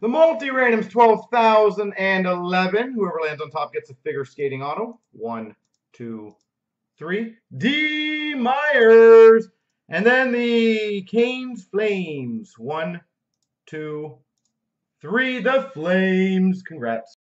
The multi-random's 12,011. Whoever lands on top gets a figure skating auto. One, two, three. D. Myers. And then the Canes Flames. One, two, three. The Flames. Congrats.